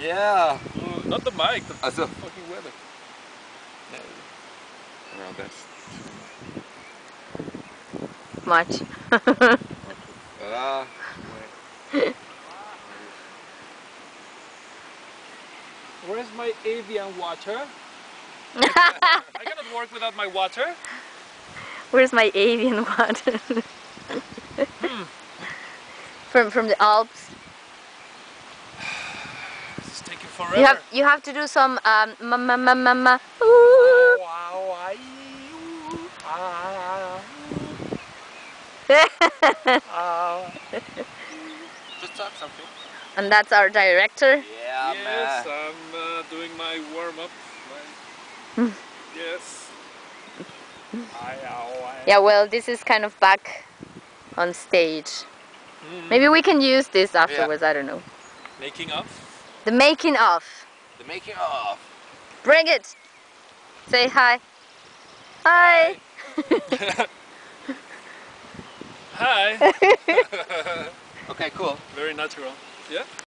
Yeah. Uh, not the mic, the Also, fucking weather. around that. Much. Ah, Where's my Evian water? I cannot work without my water. Where's my Evian water? from from the Alps. This is taking forever. You have you have to do some um ma ma ma ma ma. Ooh. Wow, I, just talk something. and that's our director. Yeah, yes, man. I'm uh, doing my warm up. Yes. I, ow, I. Yeah, well, this is kind of back on stage. Mm. Maybe we can use this afterwards. I don't know. Making up. The making of. The making of. Bring it. Say hi. Hi. Hi. Okay, cool. Very natural. Yeah.